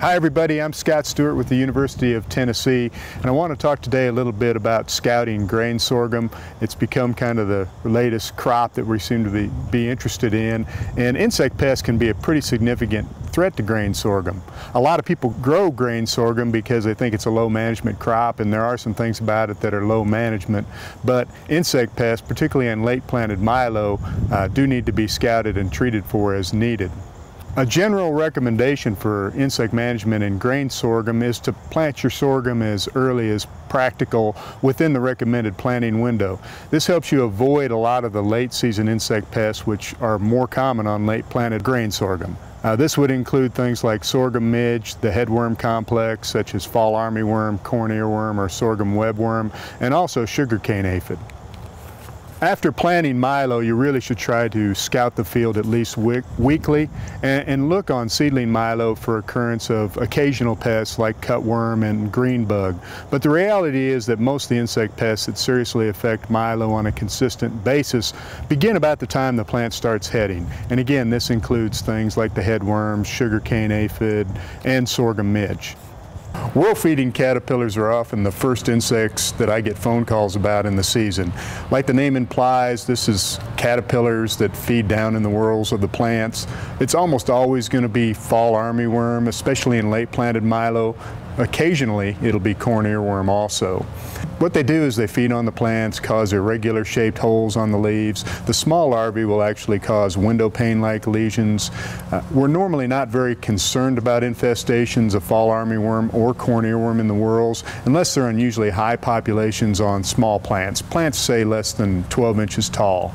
Hi everybody, I'm Scott Stewart with the University of Tennessee and I want to talk today a little bit about scouting grain sorghum. It's become kind of the latest crop that we seem to be, be interested in and insect pests can be a pretty significant threat to grain sorghum. A lot of people grow grain sorghum because they think it's a low management crop and there are some things about it that are low management but insect pests, particularly in late planted milo, uh, do need to be scouted and treated for as needed. A general recommendation for insect management in grain sorghum is to plant your sorghum as early as practical within the recommended planting window. This helps you avoid a lot of the late season insect pests which are more common on late planted grain sorghum. Uh, this would include things like sorghum midge, the headworm complex such as fall armyworm, corn earworm, or sorghum webworm, and also sugarcane aphid. After planting milo, you really should try to scout the field at least weekly and, and, look on seedling milo for occurrence of occasional pests like cutworm and green bug. But the reality is that most of the insect pests that seriously affect milo on a consistent basis begin about the time the plant starts heading. And again, this includes things like the headworms, sugarcane aphid, and sorghum midge. Whorl feeding caterpillars are often the first insects that I get phone calls about in the season. Like the name implies, this is caterpillars that feed down in the whorls of the plants. It's almost always going to be fall armyworm, especially in late planted milo. Occasionally, it'll be corn earworm also. What they do is they feed on the plants, cause irregular shaped holes on the leaves. The small larvae will actually cause window pane-like lesions. Uh, we're normally not very concerned about infestations of fall armyworm or corn earworm in the whorls unless they're unusually high populations on small plants, plants say less than 12 inches tall.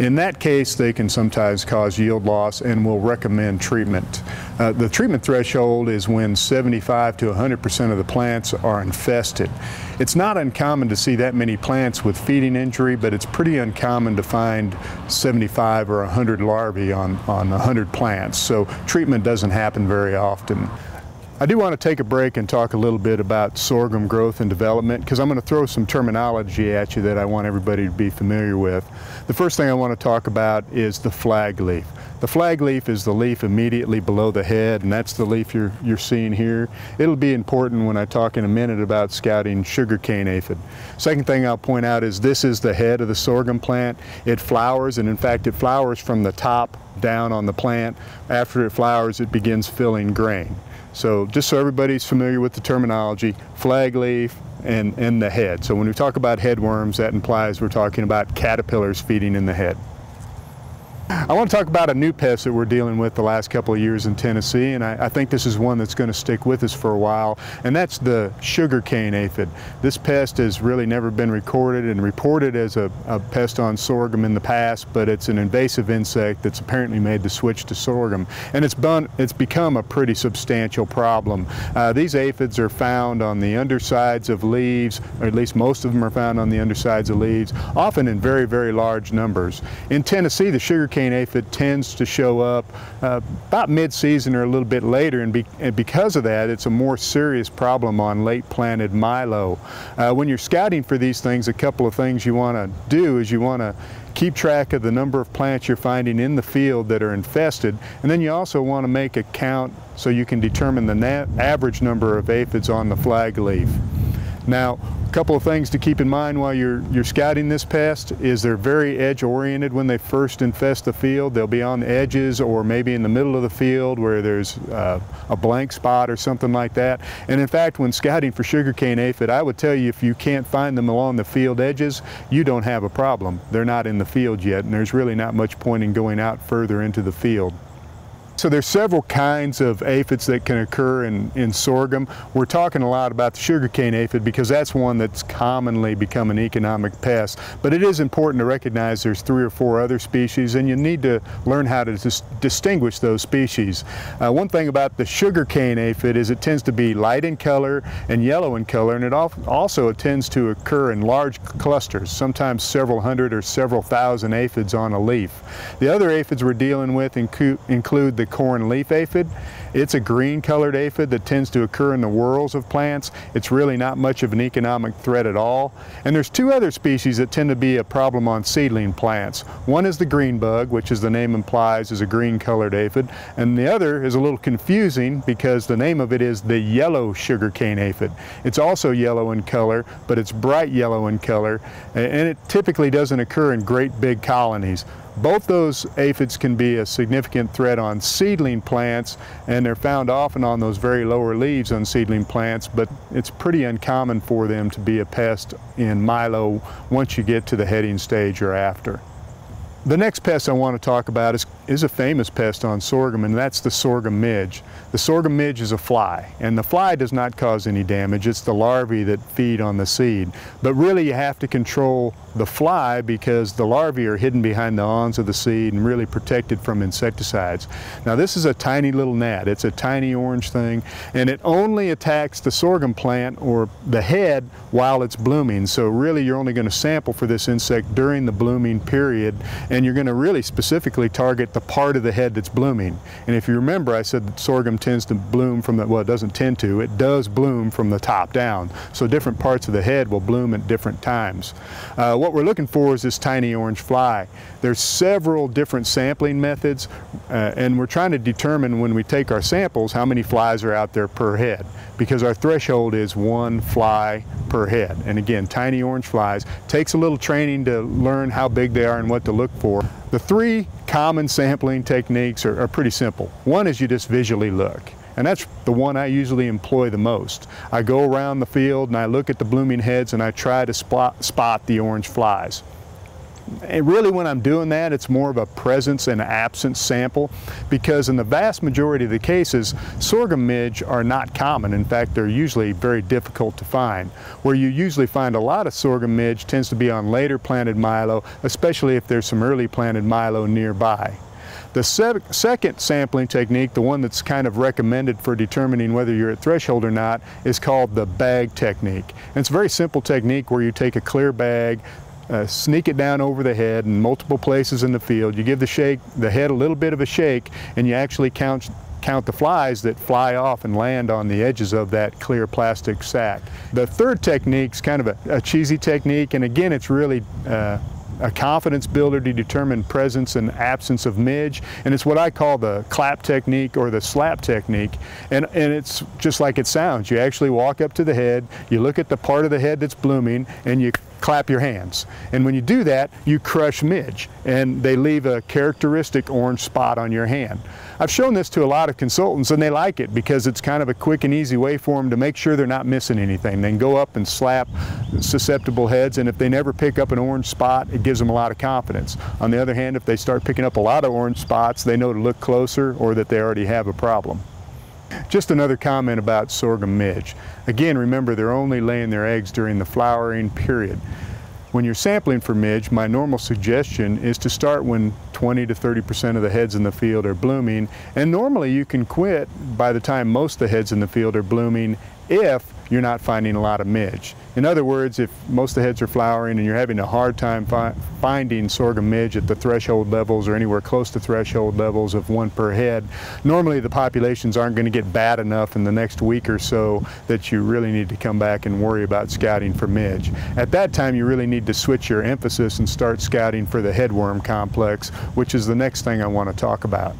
In that case, they can sometimes cause yield loss and will recommend treatment. Uh, the treatment threshold is when 75 to 100% of the plants are infested. It's not uncommon to see that many plants with feeding injury, but it's pretty uncommon to find 75 or 100 larvae on, on 100 plants. So treatment doesn't happen very often. I do want to take a break and talk a little bit about sorghum growth and development because I'm going to throw some terminology at you that I want everybody to be familiar with. The first thing I want to talk about is the flag leaf. The flag leaf is the leaf immediately below the head and that's the leaf you're, you're seeing here. It'll be important when I talk in a minute about scouting sugarcane aphid. Second thing I'll point out is this is the head of the sorghum plant. It flowers and in fact it flowers from the top down on the plant. After it flowers it begins filling grain. So just so everybody's familiar with the terminology, flag leaf and, and the head. So when we talk about headworms, that implies we're talking about caterpillars feeding in the head. I want to talk about a new pest that we're dealing with the last couple of years in Tennessee, and I, I think this is one that's going to stick with us for a while, and that's the sugarcane aphid. This pest has really never been recorded and reported as a, a pest on sorghum in the past, but it's an invasive insect that's apparently made the switch to sorghum, and it's, it's become a pretty substantial problem. Uh, these aphids are found on the undersides of leaves, or at least most of them are found on the undersides of leaves, often in very, very large numbers. In Tennessee, the sugar sugarcane aphid tends to show up uh, about mid-season or a little bit later and, be, and, because of that it's a more serious problem on late planted milo. Uh, when you're scouting for these things a couple of things you want to do is you want to keep track of the number of plants you're finding in the field that are infested and then you also want to make a count so you can determine the average number of aphids on the flag leaf. Now a couple of things to keep in mind while you're, you're scouting this pest is they're very edge oriented when they first infest the field. They'll be on the edges or maybe in the middle of the field where there's uh, a blank spot or something like that. And in fact, when scouting for sugarcane aphid, I would tell you if you can't find them along the field edges, you don't have a problem. They're not in the field yet and there's really not much point in going out further into the field. So there's several kinds of aphids that can occur in, in sorghum. We're talking a lot about the sugarcane aphid because that's one that's commonly become an economic pest. But it is important to recognize there's three or four other species and you need to learn how to dis distinguish those species. Uh, one thing about the sugarcane aphid is it tends to be light in color and yellow in color and it also tends to occur in large clusters, sometimes several hundred or several thousand aphids on a leaf. The other aphids we're dealing with include the the corn leaf aphid. It's a green colored aphid that tends to occur in the whorls of plants. It's really not much of an economic threat at all. And there's two other species that tend to be a problem on seedling plants. One is the green bug, which as the name implies is a green colored aphid. And the other is a little confusing because the name of it is the yellow sugarcane aphid. It's also yellow in color, but it's bright yellow in color. And it typically doesn't occur in great big colonies. Both those aphids can be a significant threat on seedling plants and they're found often on those very lower leaves on seedling plants, but it's pretty uncommon for them to be a pest in milo once you get to the heading stage or after. The next pest I want to talk about is, is a famous pest on sorghum, and that's the sorghum midge. The sorghum midge is a fly, and the fly does not cause any damage. It's the larvae that feed on the seed. But really you have to control the fly because the larvae are hidden behind the awns of the seed and really protected from insecticides. Now this is a tiny little gnat. It's a tiny orange thing, and it only attacks the sorghum plant or the head while it's blooming. So really you're only going to sample for this insect during the blooming period and you're going to really specifically target the part of the head that's blooming. And if you remember, I said that sorghum tends to bloom from the, well, it doesn't tend to, it does bloom from the top down. So different parts of the head will bloom at different times. Uh, what we're looking for is this tiny orange fly. There's several different sampling methods, uh, and we're trying to determine when we take our samples how many flies are out there per head, because our threshold is one fly per head. And again, tiny orange flies. Takes a little training to learn how big they are and what to look for. The three common sampling techniques are, are pretty simple. One is you just visually look. And that's the one I usually employ the most. I go around the field and I look at the blooming heads and I try to spot, spot the orange flies. And really when I'm doing that, it's more of a presence and absence sample because in the vast majority of the cases, sorghum midge are not common. In fact, they're usually very difficult to find. Where you usually find a lot of sorghum midge tends to be on later planted milo, especially if there's some early planted milo nearby. The se second sampling technique, the one that's kind of recommended for determining whether you're at threshold or not, is called the bag technique. And it's a very simple technique where you take a clear bag, uh, sneak it down over the head in multiple places in the field. You give the shake, the head a little bit of a shake, and you actually count count the flies that fly off and land on the edges of that clear plastic sack. The third technique is kind of a, a cheesy technique, and again, it's really uh, a confidence builder to determine presence and absence of midge. And it's what I call the clap technique or the slap technique. And, and it's just like it sounds. You actually walk up to the head, you look at the part of the head that's blooming, and you clap your hands. And when you do that, you crush midge, and they leave a characteristic orange spot on your hand. I've shown this to a lot of consultants and they like it because it's kind of a quick and easy way for them to make sure they're not missing anything. They can go up and slap susceptible heads and if they never pick up an orange spot, it gives them a lot of confidence. On the other hand, if they start picking up a lot of orange spots, they know to look closer or that they already have a problem. Just another comment about sorghum midge. Again, remember they're only laying their eggs during the flowering period. When you're sampling for midge, my normal suggestion is to start when 20 to 30% of the heads in the field are blooming. And normally you can quit by the time most of the heads in the field are blooming if you're not finding a lot of midge. In other words, if most of the heads are flowering and you're having a hard time fi finding sorghum midge at the threshold levels or anywhere close to threshold levels of one per head, normally the populations aren't going to get bad enough in the next week or so that you really need to come back and worry about scouting for midge. At that time, you really need to switch your emphasis and start scouting for the headworm complex, which is the next thing I want to talk about.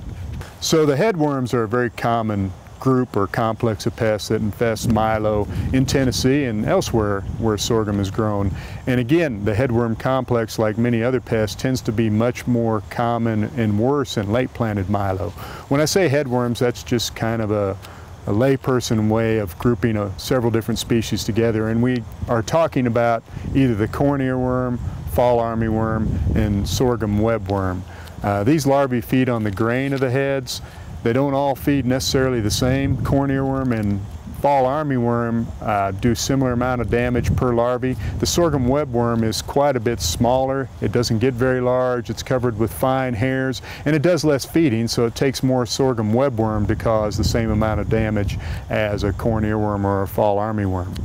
So the headworms are a very common group or complex of pests that infest milo in Tennessee and elsewhere where sorghum is grown. And again, the headworm complex, like many other pests, tends to be much more common and worse in late planted milo. When I say headworms, that's just kind of a a layperson way of grouping a, several different species together and we are talking about either the corn earworm, fall armyworm, and sorghum webworm. Uh, these larvae feed on the grain of the heads they don't all feed necessarily the same. Corn earworm and fall armyworm uh, do similar amount of damage per larvae. The sorghum webworm is quite a bit smaller. It doesn't get very large. It's covered with fine hairs and it does less feeding so it takes more sorghum webworm to cause the same amount of damage as a corn earworm or a fall armyworm.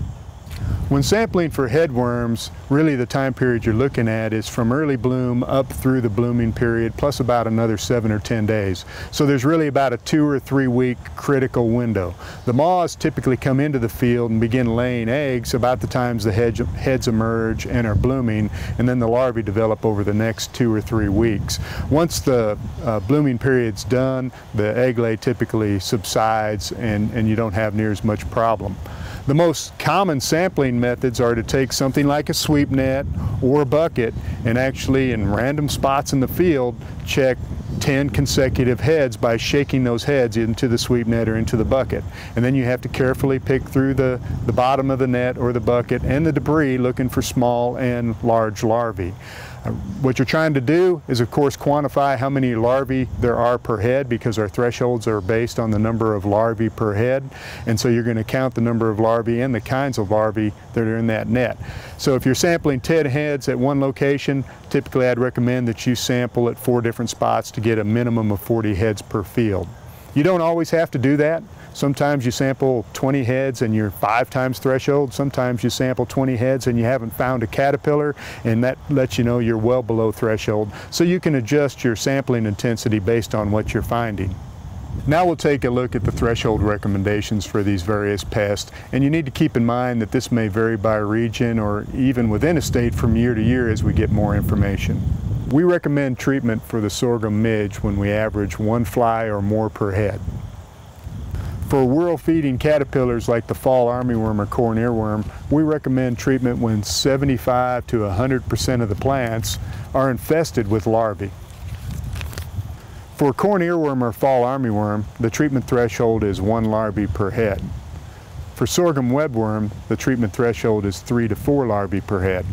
When sampling for headworms, really the time period you're looking at is from early bloom up through the blooming period, plus about another seven or 10 days. So there's really about a two or three week critical window. The moths typically come into the field and begin laying eggs about the times the head, heads emerge and are blooming, and then the larvae develop over the next two or three weeks. Once the uh, blooming period's done, the egg lay typically subsides and, and you don't have near as much problem. The most common sampling methods are to take something like a sweep net or a bucket and actually in random spots in the field check 10 consecutive heads by shaking those heads into the sweep net or into the bucket. And then you have to carefully pick through the, the bottom of the net or the bucket and the debris looking for small and large larvae. Uh, what you're trying to do is of course quantify how many larvae there are per head because our thresholds are based on the number of larvae per head and so you're going to count the number of larvae and the kinds of larvae that are in that net. So if you're sampling 10 heads at one location, typically I'd recommend that you sample at four different spots to get a minimum of 40 heads per field. You don't always have to do that. Sometimes you sample 20 heads and you're five times threshold. Sometimes you sample 20 heads and you haven't found a caterpillar and that lets you know you're well below threshold. So you can adjust your sampling intensity based on what you're finding. Now we'll take a look at the threshold recommendations for these various pests and you need to keep in mind that this may vary by region or even within a state from year to year as we get more information. We recommend treatment for the sorghum midge when we average one fly or more per head. For whorl feeding caterpillars like the fall armyworm or corn earworm, we recommend treatment when 75 to 100% of the plants are infested with larvae. For corn earworm or fall armyworm, the treatment threshold is one larvae per head. For sorghum webworm, the treatment threshold is three to four larvae per head.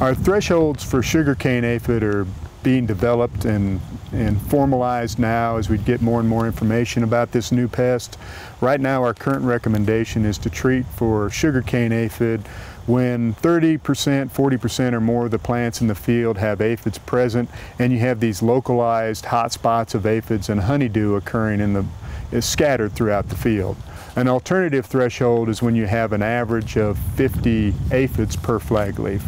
Our thresholds for sugarcane aphid are being developed and, and formalized now as we get more and more information about this new pest. Right now our current recommendation is to treat for sugarcane aphid when 30%, 40% or more of the plants in the field have aphids present and you have these localized hot spots of aphids and honeydew occurring in the, is scattered throughout the field. An alternative threshold is when you have an average of 50 aphids per flag leaf.